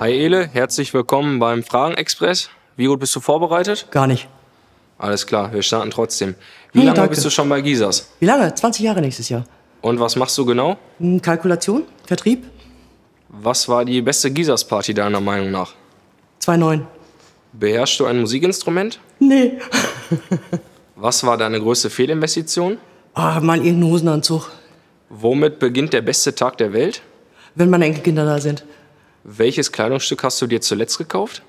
Hi Ele, herzlich willkommen beim Fragenexpress. Wie gut bist du vorbereitet? Gar nicht. Alles klar, wir starten trotzdem. Wie Hey, lange danke. bist du schon bei Gisas? Wie lange? 20 Jahre nächstes Jahr. Und was machst du genau? Hm, Kalkulation? Vertrieb? Was war die beste Gisas-Party deiner Meinung nach? 2,9. Beherrschst du ein Musikinstrument? Nee. Was war deine größte Fehlinvestition? Ah, mal irgendeinen Hosenanzug. Womit beginnt der beste Tag der Welt? Wenn meine Enkelkinder da sind. Welches Kleidungsstück hast du dir zuletzt gekauft?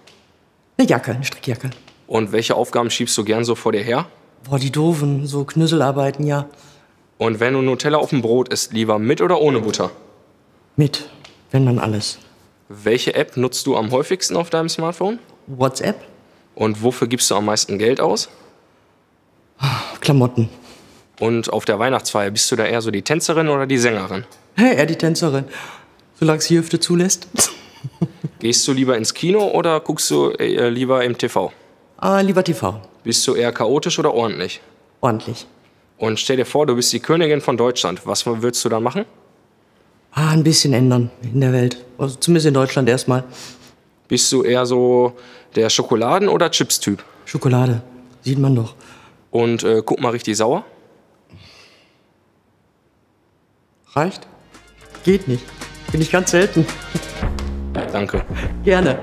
Eine Jacke, eine Strickjacke. Und welche Aufgaben schiebst du gern so vor dir her? Boah, die doofen, so Knüsselarbeiten, ja. Und wenn du Nutella auf dem Brot isst, lieber mit oder ohne Butter? Mit. Wenn dann alles. Welche App nutzt du am häufigsten auf deinem Smartphone? WhatsApp? Und wofür gibst du am meisten Geld aus? Klamotten. Und auf der Weihnachtsfeier bist du da eher so die Tänzerin oder die Sängerin? Hey, er die Tänzerin. Solange es die Hüfte zulässt. Gehst du lieber ins Kino oder guckst du äh, lieber im TV? ah, lieber TV. Bist du eher chaotisch oder ordentlich? Ordentlich. Und stell dir vor, du bist die Königin von Deutschland. Was würdest du dann machen? Ah, ein bisschen ändern in der Welt. Also zumindest in Deutschland erstmal. Bist du eher so der Schokoladen- oder Chips-Typ? Schokolade. Sieht man doch. Und äh, guck mal richtig sauer? Reicht? Geht nicht. Bin ich ganz selten. Danke. Gerne.